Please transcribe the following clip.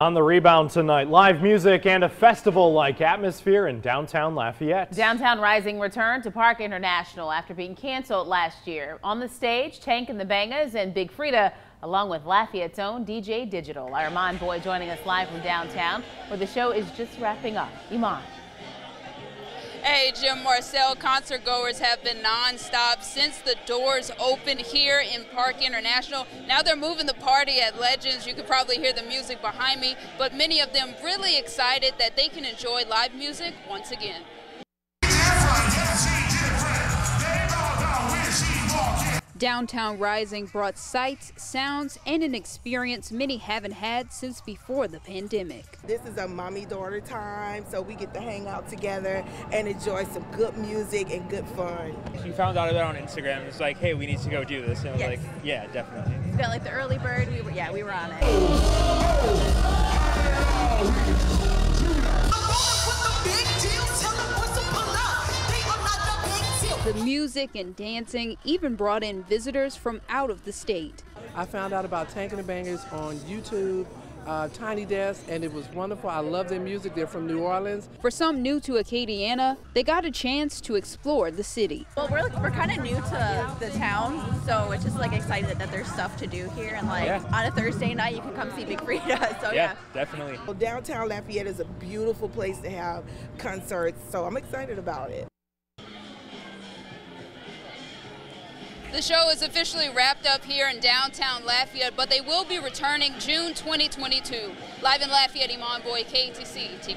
On the rebound tonight, live music and a festival-like atmosphere in downtown Lafayette. Downtown Rising returned to Parc International after being canceled last year. On the stage, Tank and the Bangas and Big Freedia, along with Lafayette's own DJ Digital. Our Iman Boy joining us live from downtown, where the show is just wrapping up. Iman. Hey, Jim Marcel, concert goers have been nonstop since the doors opened here in Parc International. Now they're moving the party at Legends. You can probably hear the music behind me, but many of them really excited that they can enjoy live music once again. Downtown Rising brought sights, sounds, and an experience many haven't had since before the pandemic. This is a mommy daughter time, so we get to hang out together and enjoy some good music and good fun. She found out about it on Instagram. It's like, hey, we need to go do this. And I was yes. like, yeah, definitely. It's got like the early bird. We were, yeah, we were on it. The music and dancing even brought in visitors from out of the state. I found out about Tank and the Bangas on YouTube, uh, Tiny Desk, and it was wonderful. I love their music. They're from New Orleans. For some new to Acadiana, they got a chance to explore the city. Well, we're, we're kind of new to the town, so it's just like excited that there's stuff to do here. And like yeah. on a Thursday night, you can come see Big Freedia. So yeah, yeah. definitely. Well, downtown Lafayette is a beautiful place to have concerts, so I'm excited about it. The show is officially wrapped up here in downtown Lafayette, but they will be returning June 2022. Live in Lafayette, Iman Boy, KATC TV.